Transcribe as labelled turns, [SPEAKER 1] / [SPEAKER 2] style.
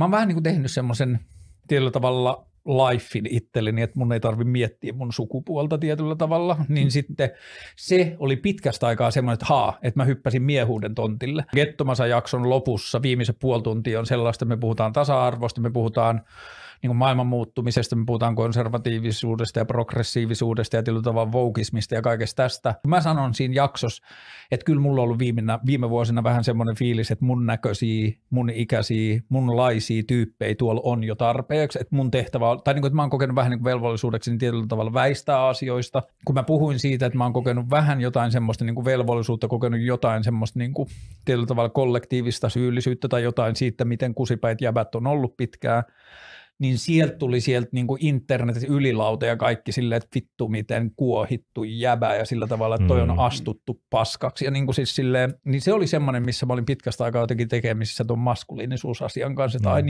[SPEAKER 1] mä oon vähän niin kuin tehnyt semmoisen tietyllä tavalla lifein itselleni, että mun ei tarvi miettiä mun sukupuolta tietyllä tavalla, niin mm. sitten se oli pitkästä aikaa semmoinen, että haa, että mä hyppäsin miehuuden tontille. Gettomasa jakson lopussa viimeisen puoli tuntia on sellaista, me puhutaan tasa-arvosta, me puhutaan niin kuin maailman muuttumisesta, me puhutaan konservatiivisuudesta ja progressiivisuudesta ja tietyllä tavalla voukismista ja kaikesta tästä. Mä sanon siinä jaksossa, että kyllä mulla on ollut viime, viime vuosina vähän semmoinen fiilis, että mun näköisiä, mun ikäisiä, laisia tyyppejä tuolla on jo tarpeeksi, että mun tehtävä, tai niin kuin, että mä oon kokenut vähän niin kuin velvollisuudeksi niin tietyllä tavalla väistää asioista. Kun mä puhuin siitä, että mä oon kokenut vähän jotain semmoista niin kuin velvollisuutta, kokenut jotain semmoista niin kuin tietyllä tavalla kollektiivista syyllisyyttä tai jotain siitä, miten kusipäät jäbät on ollut pitkään, niin sieltä tuli sieltä niin kuin internetin ylilauta ja kaikki silleen, että vittu miten kuohittu jäbä ja sillä tavalla, että toi on mm. astuttu paskaksi. Ja niin, kuin siis silleen, niin se oli semmoinen, missä mä olin pitkästä aikaa jotenkin tekemisissä tuon maskuliinisuusasian kanssa, että mm. ai